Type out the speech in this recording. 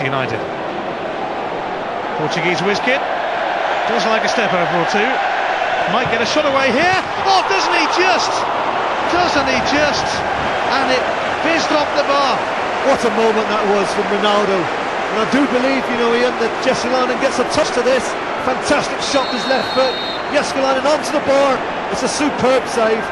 United. Portuguese whiz kid. Does like a step over or two. Might get a shot away here. Oh, doesn't he just? Doesn't he just? And it fizzed off the bar. What a moment that was from Ronaldo. And I do believe, you know, Ian, that Jaaskelainen gets a touch to this. Fantastic shot with his left foot. Jaaskelainen onto the bar. It's a superb save.